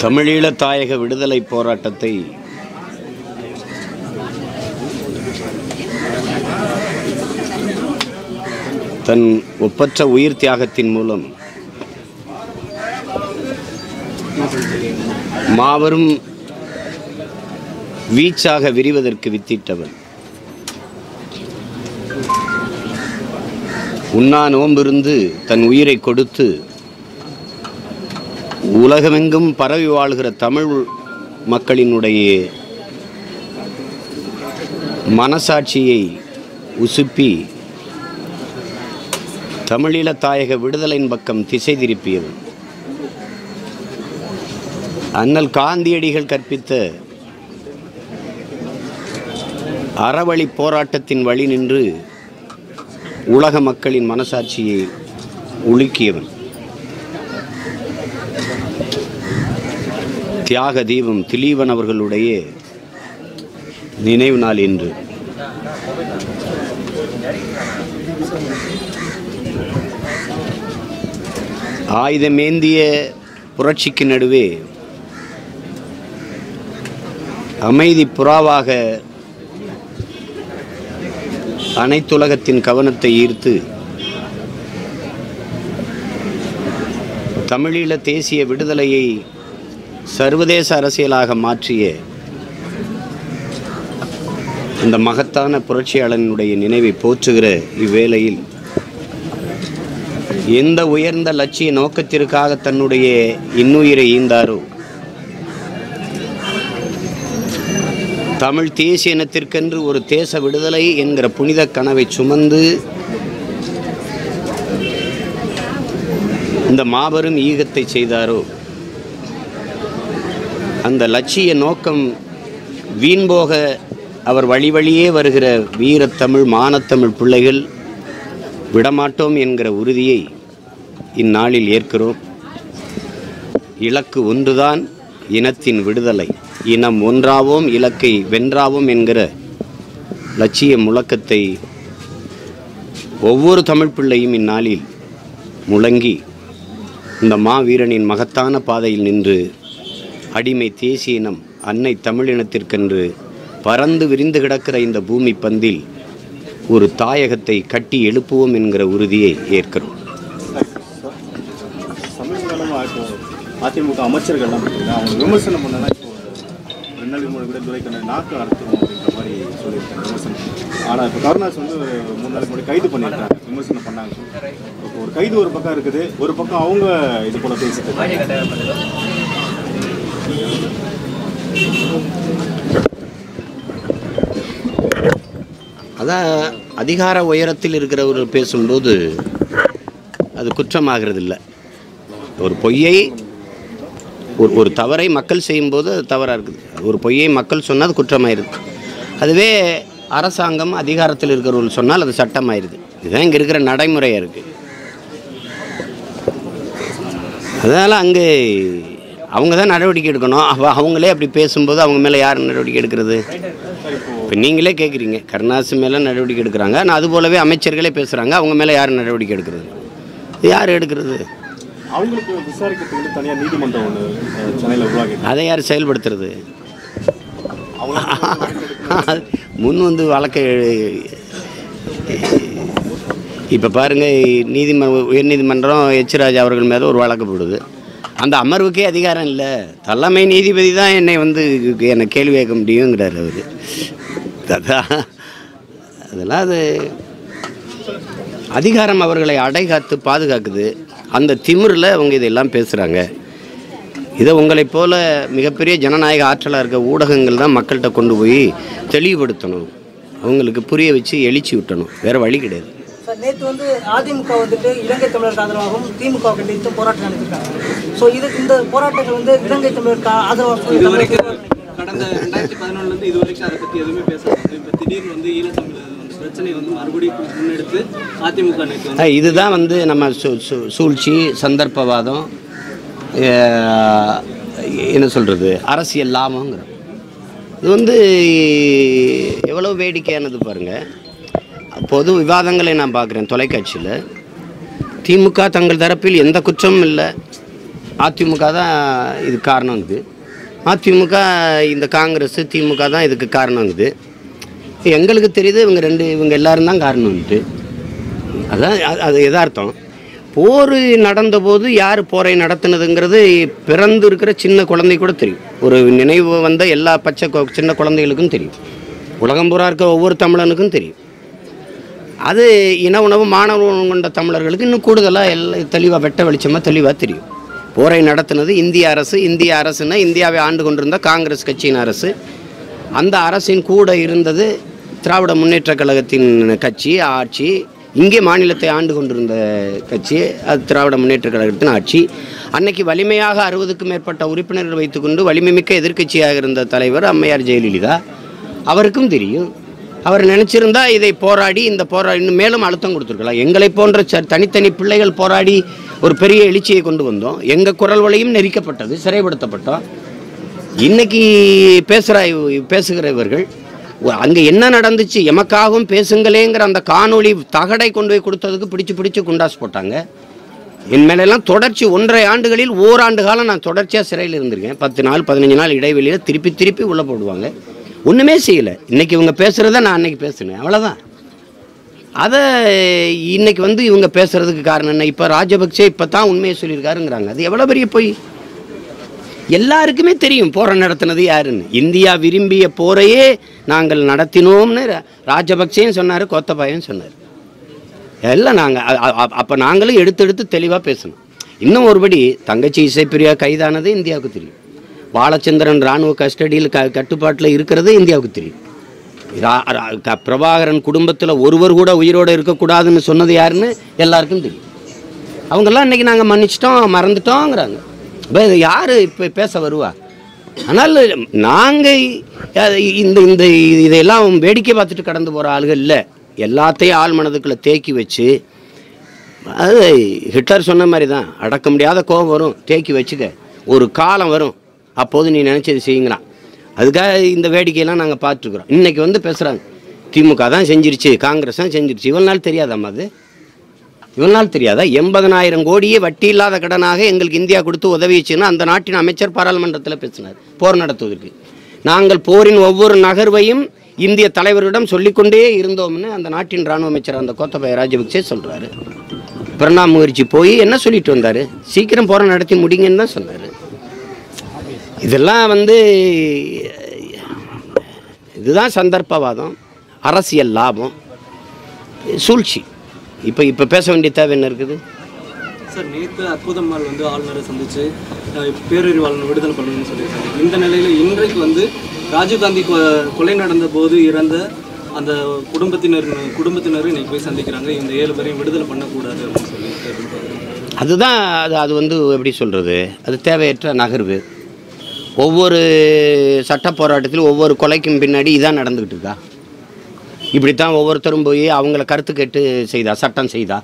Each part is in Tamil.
தமிழீழ தாயக விடுதலை போராட்டத்தை தன் ஒப்பற்ற உயிர் தியாகத்தின் மூலம் மாபெரும் வீச்சாக விரிவதற்கு வித்திட்டவன். உண்ணா நோம்பிருந்து தன் உயிரை கொடுத்து உலகமெங்கும் பரவி வாழ்கிற தமிழ் மக்களினுடைய மனசாட்சியை உசுப்பி தமிழீழ தாயக விடுதலையின் பக்கம் திசை திருப்பியது. அண்ணல் காந்தியடிகள் கற்பித்த அறவழி போராட்டத்தின் வழி நின்று உலக மக்களின் மனசாட்சியை உலுக்கியவன். தியாக தீபம் திலீவன் அவர்களுடைய நினைவு நாள் இன்று. ஆயுதமேந்திய புரட்சிக்கு நடுவே அமைதி புறாவாக அனைத்துலகத்தின் கவனத்தை ஈர்த்து தமிழீழ தேசிய விடுதலையை சர்வதேச அரசியலாக மாற்றிய இந்த மகத்தான புரட்சியாளனுடைய நினைவை போற்றுகிற இவ்வேளையில் எந்த உயர்ந்த லட்சிய நோக்கத்திற்காக தன்னுடைய இன்னுயிரை ஈந்தாரோ தமிழ் தேசிய இனத்திற்கென்று ஒரு தேச விடுதலை என்கிற புனித கனவை சுமந்து இந்த மாபெரும் ஈகத்தை செய்தாரோ அந்த லட்சிய நோக்கம் வீண்போக அவர் வழி வழியே வருகிற வீரத்தமிழ் மானத்தமிழ் பிள்ளைகள் விடமாட்டோம் என்கிற உறுதியை இந்நாளில் ஏற்கிறோம். இலக்கு ஒன்றுதான் இனத்தின் விடுதலை. இனம் ஒன்றாவோம் இலக்கை வென்றாவோம் என்கிற லட்சிய முழக்கத்தை ஒவ்வொரு தமிழ் பிள்ளையும் இந்நாளில் முழங்கி இந்த மாவீரனின் மகத்தான பாதையில் நின்று அடிமை தேசிய இனம் அன்னை தமிழினத்திற்கென்று பறந்து விரிந்து கிடக்கிற இந்த பூமி பந்தில் ஒரு தாயகத்தை கட்டி எழுப்புவோம் என்கிற உறுதியை ஏற்கிறோம். சமீபகாலமாக அதிமுக அமைச்சர்கள்லாம் அவங்க விமர்சனம் பண்ணனா இப்போ ரெண்டு நாளைக்கு முன்னாடி கூட ஆனால் இப்போ கருணாஸ் வந்து ஒரு மூணு நாளைக்கு முன்னாடி கைது பண்ணியிருக்காங்க விமர்சனம் பண்ணாங்க. இப்போ ஒரு கைது ஒரு பக்கம் இருக்குது ஒரு பக்கம் அவங்க இது போல பேசிட்டு அதான் அதிகார உயரத்தில் இருக்கிறவர்கள் பேசும்போது அது குற்றமாகிறது இல்லை ஒரு பொய்யை ஒரு ஒரு தவறை மக்கள் செய்யும்போது அது தவறாக இருக்குது. ஒரு பொய்யை மக்கள் சொன்னால் அது குற்றமாயிருது. அதுவே அரசாங்கம் அதிகாரத்தில் இருக்கிறவர்கள் சொன்னால் அது சட்டமாயிருது. இதுதான் இங்கே இருக்கிற நடைமுறையாக இருக்குது அதனால் அங்கே அவங்க தான் நடவடிக்கை எடுக்கணும். அவ அவங்களே அப்படி பேசும்போது அவங்க மேலே யார் நடவடிக்கை எடுக்கிறது? இப்போ நீங்களே கேட்குறீங்க கருணாசு மேலே நடவடிக்கை எடுக்கிறாங்க. ஆனால் அது போலவே அமைச்சர்களே பேசுகிறாங்க அவங்க மேலே யார் நடவடிக்கை எடுக்கிறது? யார் எடுக்கிறது? அவங்களுக்கு விசாரிக்கிறதுக்கு தனியாக நீதிமன்றம் ஒன்று சென்னையில் உருவாக்கி அதை யார் செயல்படுத்துறது? முன் வந்து வழக்கை இப்போ பாருங்கள் நீதிம உயர்நீதிமன்றம் எச். ராஜா அவர்கள் மேலே ஒரு வழக்கு போடுது. அந்த அமர்வுக்கே அதிகாரம் இல்லை. தலைமை நீதிபதி தான் என்னை வந்து என்னை கேள்வி கேட்க முடியுங்கிறார் அவர். அதான் அதெல்லாம் அது அதிகாரம் அவர்களை அடைகாத்து பாதுகாக்குது. அந்த திமிரில் அவங்க இதெல்லாம் பேசுகிறாங்க இதை உங்களைப் போல் மிகப்பெரிய ஜனநாயக ஆற்றலாக இருக்க ஊடகங்கள் தான் மக்கள்கிட்ட கொண்டு போய் தெளிவுபடுத்தணும். அவங்களுக்கு புரிய வச்சு எழுச்சி விட்டணும் வேறு வழி கிடையாது. சார் நேற்று வந்து அதிமுக வந்துட்டு இலங்கை தமிழருக்கு ஆதரவாகவும் திமுக கண்டித்து போராட்டம் நடத்திருக்காங்க. ஸோ இது இந்த போராட்டங்கள் வந்து இலங்கை தமிழருக்கு ஆதரவாக கடந்த ரெண்டாயிரத்தி பதினொன்றுலேருந்து இது வரைக்கும் அதை பற்றி எதுவுமே பேசல இப்போ திடீர்னு வந்து ஈழத்தமிழ் பிரச்சனை வந்து மறுபடியும் முன்னெடுத்து அதிமுக இதுதான் வந்து நம்ம சூ சூ- சூழ்ச்சி சந்தர்ப்பவாதம் என்ன சொல்கிறது அரசியல் லாபங்கிறோம். இது வந்து எவ்வளோ வேடிக்கையானது பாருங்கள் பொது விவாதங்களை நான் பார்க்குறேன் தொலைக்காட்சியில். திமுக தங்கள் தரப்பில் எந்த குற்றமும் இல்லை. அதிமுக தான் இது. காரணங்குது அதிமுக இந்த காங்கிரஸ் திமுக தான் இதுக்கு காரணம் இது. எங்களுக்கு தெரியுது இவங்க ரெண்டு இவங்க எல்லாரும் தான் காரணம்ட்டு அதான் அது- அது எதார்த்தம். போர் நடந்தபோது யார் போரை நடத்தினதுங்கிறது பிறந்து இருக்கிற சின்ன குழந்தை கூட தெரியும். ஒரு நினைவு வந்த எல்லா பச்சை கொ- சின்ன குழந்தைகளுக்கும் தெரியும். உலகம் பூரா இருக்க ஒவ்வொரு தமிழனுக்கும் தெரியும். அது இன உணவு மாணவ உணவு கொண்ட தமிழர்களுக்கு இன்னும் கூடுதலாக எல்லா தெளிவாக வெட்ட வெளிச்சமாக தெளிவாக தெரியும். போரை நடத்தினது இந்திய அரசு இந்திய அரசுன்னா இந்தியாவை ஆண்டு கொண்டிருந்த காங்கிரஸ் கட்சியின் அரசு. அந்த அரசின் கூட இருந்தது திராவிட முன்னேற்ற கழகத்தின் கட்சி ஆட்சி. இங்கே மாநிலத்தை ஆண்டு கொண்டிருந்த கட்சி அது திராவிட முன்னேற்ற கழகத்தின் ஆட்சி. அன்னைக்கு வலிமையாக அறுபதுக்கும் மேற்பட்ட உறுப்பினர்கள் வைத்துக்கொண்டு வலிமை மிக்க எதிர்க்கட்சியாக இருந்த தலைவர் அம்மையார் ஜெயலலிதா. அவருக்கும் தெரியும். அவர் நினச்சிருந்தா இதை போராடி இந்த போரா இன்னும் மேலும் அழுத்தம் கொடுத்துருக்கலாம். எங்களை போன்ற ச- தனித்தனி பிள்ளைகள் போராடி ஒரு பெரிய எழுச்சியை கொண்டு வந்தோம். எங்கள் குரல் வழியும் நெரிக்கப்பட்டது சிறைப்படுத்தப்பட்டோம். இன்னைக்கு பேசுகிற பேசுகிற இவர்கள் அங்கே என்ன நடந்துச்சு எமக்காகவும் பேசுங்களேங்கிற அந்த காணொளி தகடை கொண்டு போய் கொடுத்ததுக்கு பிடிச்சு பிடிச்சு குண்டாஸ் போட்டாங்க. என் மேலெல்லாம் தொடர்ச்சி ஒன்றரை ஆண்டுகளில் ஓராண்டு காலம் நான் தொடர்ச்சியாக சிறையில் இருந்திருக்கேன். பத்து நாள் பதினஞ்சு நாள் இடைவெளியில் திருப்பி திருப்பி உள்ளே போடுவாங்க. ஒன்றுமே செய்யலை. இன்றைக்கி இவங்க பேசுகிறத நான் அன்னைக்கு பேசினேன். அவ்வளோதான் அதை இன்றைக்கி வந்து இவங்க பேசுகிறதுக்கு காரணம் என்ன? இப்போ ராஜபக்சே இப்போ தான் உண்மையை சொல்லியிருக்காருங்கிறாங்க. அது எவ்வளோ பெரிய போய்? எல்லாருக்குமே தெரியும் போரை நடத்தினது யாருன்னு. இந்தியா விரும்பிய போரையே நாங்கள் நடத்தினோம்னு ராஜபக்சேன்னு ராஜபக்சேயும் சொன்னார் கோத்தபாயும் சொன்னார். எல்லாம் நாங்கள் அப்போ நாங்களும் எடுத்து எடுத்து தெளிவாக பேசணும். இன்னும் ஒருபடி தங்கச்சி இசைப்பிரியா கைதானது இந்தியாவுக்கு தெரியும். பாலச்சந்திரன் இராணுவ கஸ்டடியில் க கட்டுப்பாட்டில் இருக்கிறது இந்தியாவுக்கு தெரியும். ரா- ரா- க- பிரபாகரன் குடும்பத்தில் ஒருவர் கூட உயிரோடு இருக்கக்கூடாதுன்னு சொன்னது யாருன்னு எல்லாருக்கும் தெரியும். அவங்கெல்லாம் இன்னைக்கு நாங்கள் மன்னிச்சிட்டோம் மறந்துட்டோங்கிறாங்க. இப்போ இது யார் இப்போ பேச வருவா? ஆனால் நாங்கள் இந்த இந்த இதையெல்லாம் வேடிக்கை பார்த்துட்டு கடந்து போகிற ஆளுகள் இல்லை. எல்லாத்தையும் ஆள் மனதுக்குள்ளே தேக்கி வச்சு அது ஹிட்லர் சொன்ன மாதிரி தான் அடக்க முடியாத கோபம் வரும். தேக்கி வச்சுக்க. ஒரு காலம் வரும். அப்போது நீ நினச்சது செய்யுங்கிறான் அதுக்காக இந்த வேடிக்கையெல்லாம் நாங்கள் பார்த்துருக்குறோம். இன்னைக்கு வந்து பேசுகிறாங்க திமுக தான் செஞ்சிருச்சு காங்கிரஸ் தான் செஞ்சிருச்சு. இவ்வளோ நாள் தெரியாதாம்மா அது? இவ்வளோ நாள் தெரியாதா? எண்பதனாயிரம் கோடியே வட்டி இல்லாத கடனாக எங்களுக்கு இந்தியா கொடுத்து உதவிச்சுன்னு அந்த நாட்டின் அமைச்சர் பாராளுமன்றத்தில் பேசினார். போர் நடத்துவதற்கு. நாங்கள் போரின் ஒவ்வொரு நகர்வையும் இந்திய தலைவரிடம் சொல்லிக்கொண்டே இருந்தோம்னு அந்த நாட்டின் ராணுவ அமைச்சர் அந்த கோத்தபய ராஜபக்சே சொல்கிறாரு பிரணாப் முகர்ஜி போய் என்ன சொல்லிட்டு வந்தார்? சீக்கிரம் போரை நடத்தி முடிங்கன்னு தான் சொன்னார். இதெல்லாம் வந்து இதுதான் சந்தர்ப்பவாதம் அரசியல் லாபம் சூழ்ச்சி. இப்போ இப்போ பேச வேண்டிய தேவை என்ன இருக்குது? சார் நேற்று அற்புதம்மாள் வந்து ஆளுநரை சந்திச்சு அஹ், பேரறிவாளன் விடுதலை பண்ணணும்னு சொல்லியிருக்காங்க. இந்த நிலையில இன்றைக்கு வந்து ராஜீவ்காந்தி கொலை நடந்த போது இறந்த அந்த குடும்பத்தினர் குடும்பத்தினரும் இன்னைக்கு போய் சந்திக்கிறாங்க. இந்த ஏழு பேரையும் விடுதலை பண்ணக்கூடாது அப்படின்னு சொல்லி. அதுதான் அது அது வந்து எப்படி சொல்கிறது அது தேவையற்ற நகர்வு. ஒவ்வொரு சட்ட போராட்டத்திலும் ஒவ்வொரு கொலைக்கும் பின்னாடி இதான் நடந்துக்கிட்டு இருக்கா? இப்படித்தான் ஒவ்வொருத்தரும் போய் அவங்கள கருத்து கேட்டு செய்தா சட்டம் செய்தா?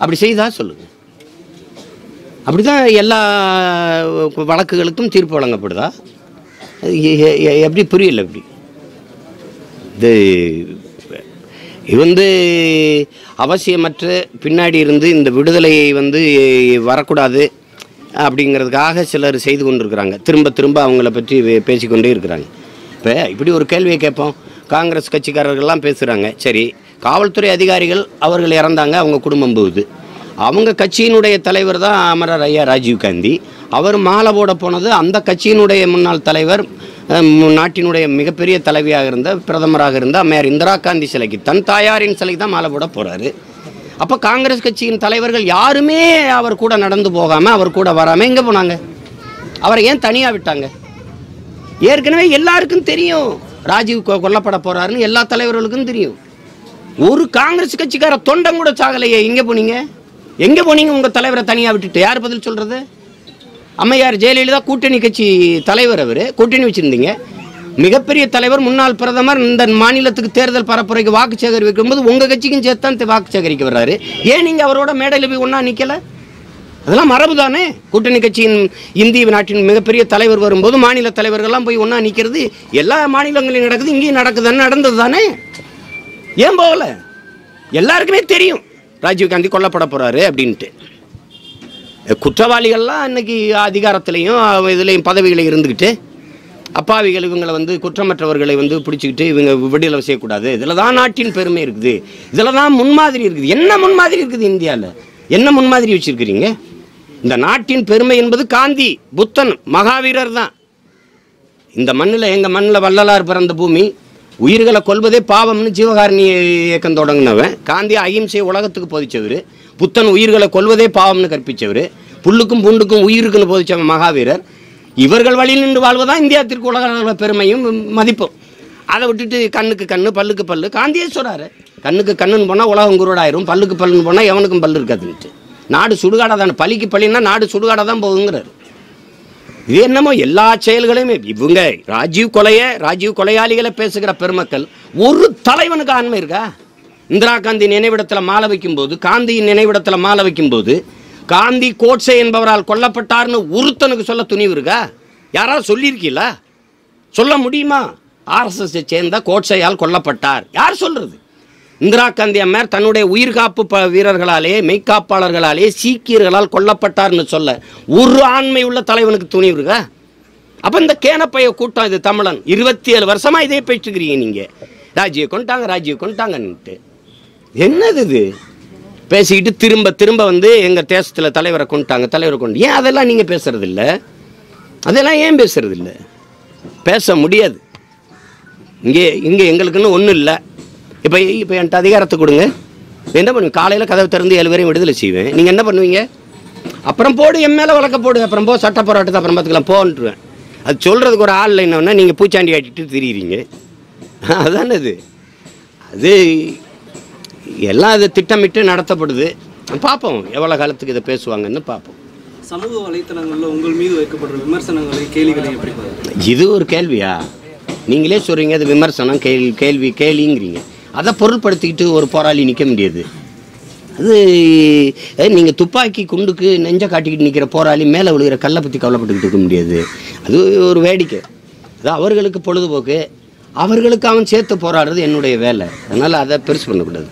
அப்படி செய்தா சொல்லுங்க. அப்படிதான் எல்லா வழக்குகளுக்கும் தீர்ப்பு வழங்கப்படுதா? எப்படி புரியல இப்படி? இது இது வந்து அவசியமற்ற பின்னாடி இருந்து இந்த விடுதலையை வந்து வரக்கூடாது. அப்படிங்கிறதுக்காக சிலர் செய்து கொண்டிருக்கிறாங்க. திரும்ப திரும்ப அவங்கள பற்றி பேசிக்கொண்டே இருக்கிறாங்க. இப்போ இப்படி ஒரு கேள்வியை கேட்போம். காங்கிரஸ் கட்சிக்காரர்கள்லாம் பேசுகிறாங்க சரி காவல்துறை அதிகாரிகள் அவர்கள் இறந்தாங்க அவங்க குடும்பம் போகுது. அவங்க கட்சியினுடைய தலைவர் தான் அமரர் ஐயா ராஜீவ் காந்தி. அவர் மாலை போட போனது அந்த கட்சியினுடைய முன்னாள் தலைவர் நாட்டினுடைய மிகப்பெரிய தலைவியாக இருந்த பிரதமராக இருந்த அம்மையார் இந்திரா காந்தி சிலைக்கு. தன் தாயாரின் சிலைக்கு தான் மாலை போட போகிறாரு அப்போ காங்கிரஸ் கட்சியின் தலைவர்கள் யாருமே அவர் கூட நடந்து போகாமல் அவர் கூட வராமல் எங்கே போனாங்க? அவரை ஏன் தனியாக விட்டாங்க? ஏற்கனவே எல்லாருக்கும் தெரியும். ராஜீவ் கொல்லப்பட போகிறாருன்னு எல்லா தலைவர்களுக்கும் தெரியும். ஒரு காங்கிரஸ் கட்சிக்கார தொண்டம் கூட சாகலையே. எங்கே போனீங்க? எங்கே போனீங்க உங்கள் தலைவரை தனியாக விட்டுட்டு? யார் பதில் சொல்கிறது அம்மையார் ஜெயலலிதா கூட்டணி கட்சி தலைவர் அவர். கூட்டணி வச்சுருந்தீங்க. மிகப்பெரிய தலைவர் முன்னாள் பிரதமர் இந்த மாநிலத்துக்கு தேர்தல் பரப்புரைக்கு வாக்கு சேகரிக்கும் போது உங்கள் கட்சிக்கும் சேர்த்து தான் வாக்கு சேகரிக்க வர்றாரு. ஏன் நீங்கள் அவரோட மேடையில் போய் ஒன்றா நிற்கலை அதெல்லாம் மரபு தானே? கூட்டணி கட்சியின் இந்திய நாட்டின் மிகப்பெரிய தலைவர் வரும்போது மாநில தலைவர்கள்லாம் போய் ஒன்றா நிற்கிறது எல்லா மாநிலங்களிலும் நடக்குது இங்கேயும் நடக்குதுன்னு நடந்தது தானே? ஏன் போகல? எல்லாருக்குமே தெரியும். ராஜீவ் காந்தி கொல்லப்பட போறாரு அப்படின்ட்டு. குற்றவாளிகள்லாம் இன்னைக்கு அதிகாரத்திலையும் இதுலேயும் பதவிகளையும் இருந்துக்கிட்டு அப்பாவிகள் இவங்களை வந்து குற்றமற்றவர்களை வந்து பிடிச்சிக்கிட்டு இவங்க விடுதலை செய்யக்கூடாது. இதில் தான் நாட்டின் பெருமை இருக்குது. இதில் தான் முன்மாதிரி இருக்குது. என்ன முன்மாதிரி இருக்குது இந்தியாவில் என்ன முன்மாதிரி வச்சுருக்கிறீங்க? இந்த நாட்டின் பெருமை என்பது காந்தி புத்தன் மகாவீரர் தான். இந்த மண்ணில் எங்கள் மண்ணில் வள்ளலார் பிறந்த பூமி உயிர்களை கொல்வதே பாவம்னு ஜீவகாரணி இயக்கம் தொடங்கினவன். காந்தி அகிம்சை உலகத்துக்கு போதிச்சவர். புத்தன் உயிர்களை கொல்வதே பாவம்னு கற்பிச்சவர். புல்லுக்கும் பூண்டுக்கும் உயிருக்குன்னு போதிச்சவன் மகாவீரர். இவர்கள் வழியில் நின்று வாழ்வதான் இந்தியாத்திற்கு உலக பெருமையும் மதிப்பும். அதை விட்டுட்டு கண்ணுக்கு கண்ணு பல்லுக்கு பல்லு. காந்தியே சொல்கிறாரு கண்ணுக்கு கண்ணுன்னு போனால் உலகம் குருடாயிரும் பல்லுக்கு பல்லுன்னு போனால் எவனுக்கும் பல்லு இருக்காதுன்ட்டு நாடு சுடுகாடாக தானே பலிக்கு பள்ளின்னா நாடு சுடுகாடாக தான் போகுங்கிறாரு. இது என்னமோ எல்லா செயல்களையுமே இவங்க ராஜீவ் கொலையே ராஜீவ் கொலையாளிகளை பேசுகிற பெருமக்கள் ஒரு தலைவனுக்கு ஆண்மை இருக்கா? இந்திரா காந்தி நினைவிடத்தில் மாலை வைக்கும்போது காந்தியின் நினைவிடத்தில் மாலை வைக்கும்போது காந்தி கோட்சை என்பவரால் கொல்லப்பட்டார்னு ஒருத்தனுக்கு சொல்ல துணிவு இருக்கா? யாராவது சொல்லியிருக்கீங்களா? சொல்ல முடியுமா? ஆர்எஸ்எஸ்ஸை சேர்ந்த கோட்சையால் கொல்லப்பட்டார். யார் சொல்கிறது இந்திரா காந்தி அம்மையார் தன்னுடைய உயிர்காப்பு ப வீரர்களாலே மெய்க்காப்பாளர்களாலே சீக்கியர்களால் கொல்லப்பட்டார்னு சொல்ல ஒரு ஆண்மை உள்ள தலைவனுக்கு துணிவு இருக்கா? அப்போ இந்த கேனப்பைய கூட்டம் இது தமிழன். இருபத்தி ஏழு வருஷமாக இதே பேச்சுக்கிறீங்க நீங்கள் ராஜ்ய கொண்டாங்க ராஜ்ய கொண்டாங்கன்ட்டு. என்னது இது? பேசிக்கிட்டு திரும்ப திரும்ப வந்து எங்கள் தேசத்தில் தலைவரை கொண்டுட்டாங்க தலைவரை கொண்டு. ஏன் அதெல்லாம் நீங்கள் பேசுறது இல்லை அதெல்லாம் ஏன் பேசுறது இல்லை பேச முடியாது. இங்கே இங்கே எங்களுக்குன்னு ஒன்றும் இல்லை. இப்போ இப்போ என்கிட்ட அதிகாரத்தை கொடுங்க. என்ன பண்ணுவீங்க காலையில் கதவை திறந்து ஏழு பேரையும் விடுதலை செய்வேன். நீங்கள் என்ன பண்ணுவீங்க? அப்புறம் போடு என் மேலே வழக்க போடு. அப்புறம் போ சட்ட போராட்டத்தை அப்புறம் பார்த்துக்கலாம் போன்ட்டுருவேன் அது சொல்கிறதுக்கு ஒரு ஆள் என்னன்னா நீங்கள் பூச்சாண்டி ஆட்டிட்டு திரியிறீங்க. அதுதானே அது அது எல்லாம் அது திட்டமிட்டு நடத்தப்படுது. பார்ப்போம் எவ்வளோ காலத்துக்கு இதை பேசுவாங்கன்னு பார்ப்போம். சமூக வலைத்தளங்களில் உங்கள் மீது வைக்கப்படுற விமர்சனங்களை கேலிகளை எப்படி இது ஒரு கேள்வியா? நீங்களே சொல்கிறீங்க அது விமர்சனம் கேள்வி கேள்வி கேலிங்கிறீங்க. அதை பொருள்படுத்திக்கிட்டு ஒரு போராளி நிற்க முடியாது. அது நீங்கள் துப்பாக்கி குண்டுக்கு நெஞ்ச காட்டிக்கிட்டு நிற்கிற போராளி மேலே விழுகிற கல்லை பற்றி கவலைப்பட்டுக்கிட்டு இருக்க முடியாது. அது ஒரு வேடிக்கை. அது அவர்களுக்கு பொழுதுபோக்கு. அவர்களுக்கு அவன் சேர்த்து போராடுறது என்னுடைய வேலை. அதனால் அதை பெருசு பண்ணக்கூடாது.